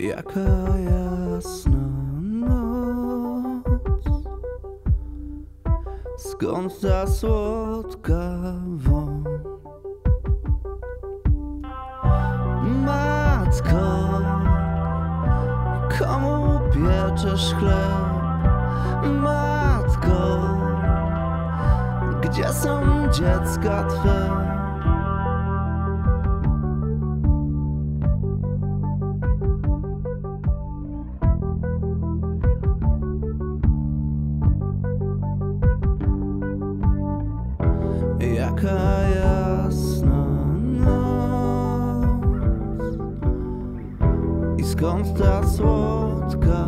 Jaka jasna noc. Skąd ta słodka woń? Matko Komu pieczesz chleb? Matko Gdzie są dziecka Twe skąd ta słodka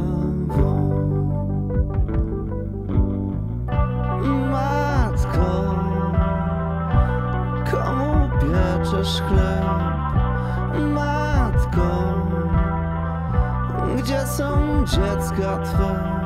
Matko Komu pieczesz chleb? Matko Gdzie są dziecka Twe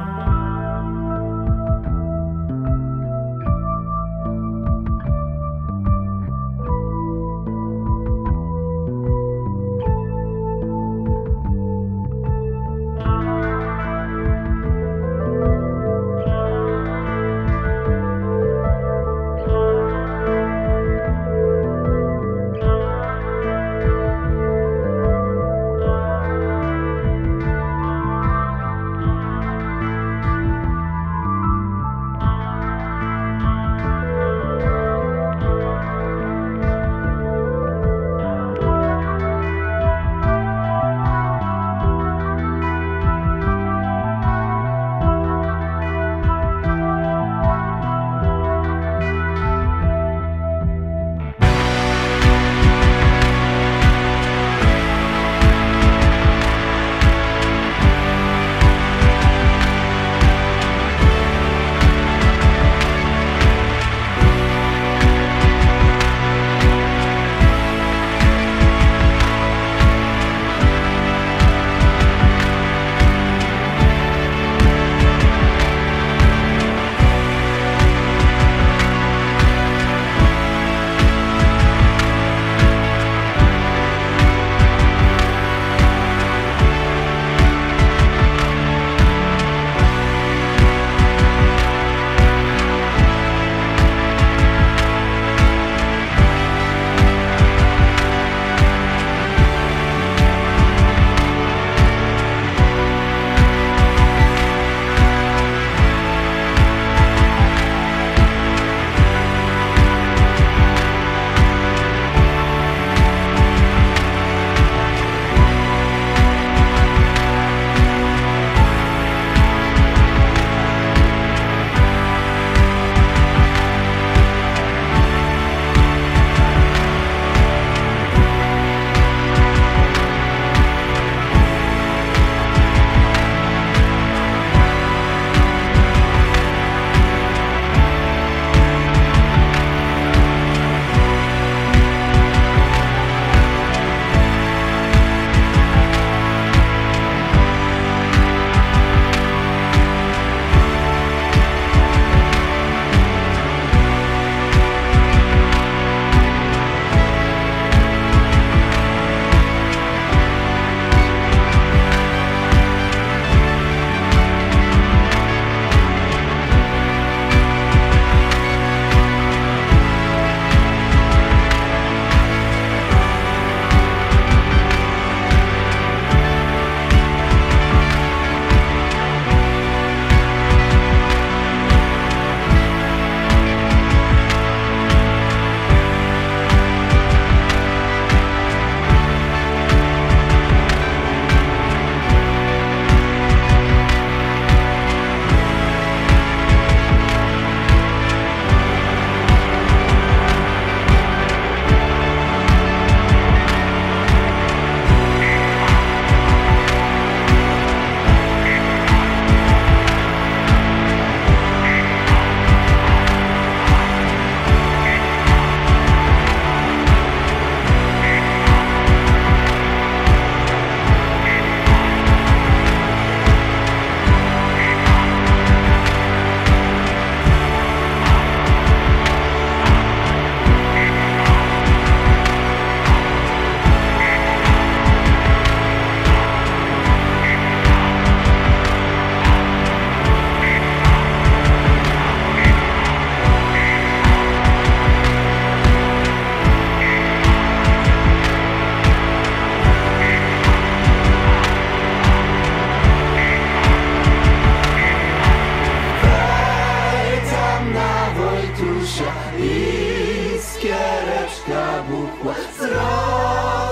ciereczka buchła z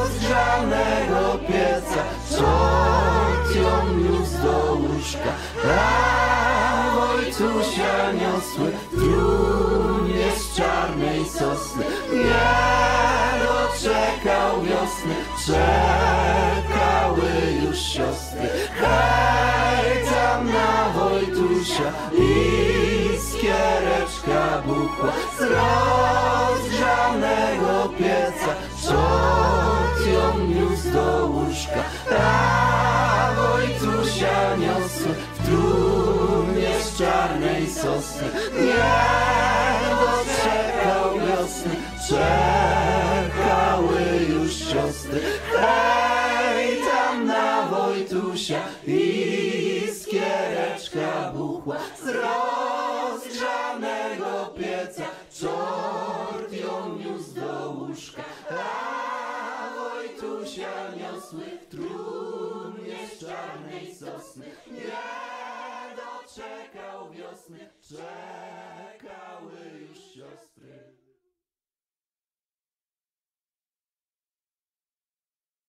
rozgrzanego pieca. Czort ją niósł do łóżka, a Wojtusia niosły trumnie z czarnej sosny. Nie doczekał wiosny, czekały już siostry. Hej, tam na Wojtusia iskiereczka buchła z rozgrzanego pieca. Czort ją niósł do łóżka, Wojtusia niosły w trumnie z czarnej sosny. Nie doczekał wiosny, czekały już siostry. Hej, tam na Wojtusia